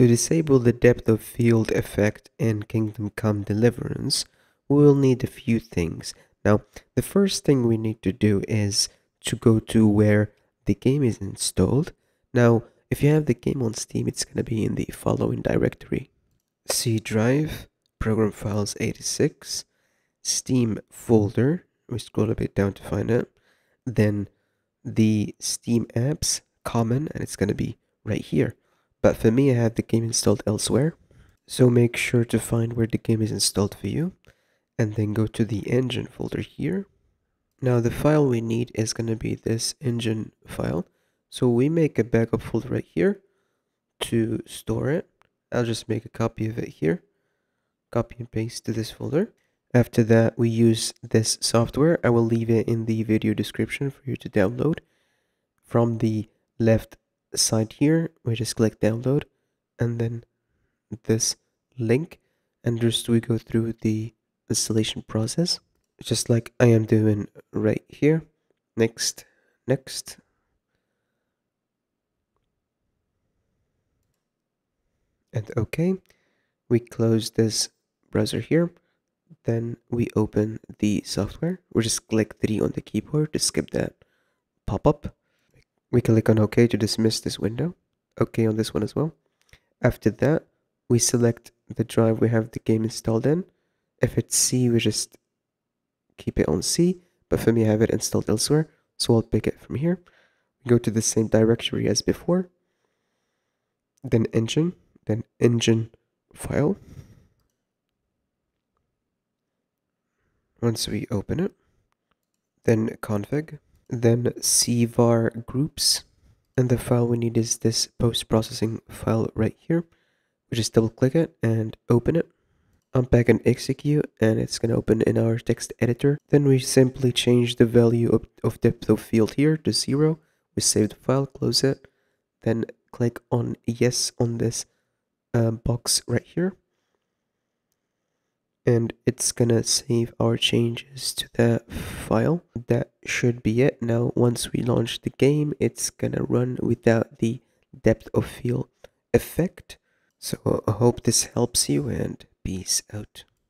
To disable the depth of field effect in Kingdom Come Deliverance, we will need a few things. Now, the first thing we need to do is to go to where the game is installed. Now, if you have the game on Steam, it's going to be in the following directory. C drive, program files 86, Steam folder, we scroll a bit down to find it, then the Steam apps, common, and it's going to be right here. But for me, I have the game installed elsewhere. So make sure to find where the game is installed for you, and then go to the engine folder here. Now the file we need is going to be this engine file. So we make a backup folder right here to store it. I'll just make a copy of it here. Copy and paste to this folder. After that, we use this software. I will leave it in the video description for you to download. From the left side here, we just click download and then this link and just we go through the installation process just like I am doing right here. Next, next. And okay, we close this browser here then we open the software. We just click 3 on the keyboard to skip that pop-up. We click on OK to dismiss this window. OK on this one as well. After that, we select the drive we have the game installed in. If it's C, we just keep it on C. But for me, I have it installed elsewhere, so I'll pick it from here. Go to the same directory as before. Then engine, then engine file. once we open it then config then cvar groups. And the file we need is this post-processing file right here. We just double click it and open it. Unpack and execute and it's going to open in our text editor. Then we simply change the value of, of depth of field here to zero. We save the file close it then click on yes on this uh, box right here and it's gonna save our changes to the file. That should be it. Now once we launch the game it's gonna run without the depth of field effect. So i hope this helps you and peace out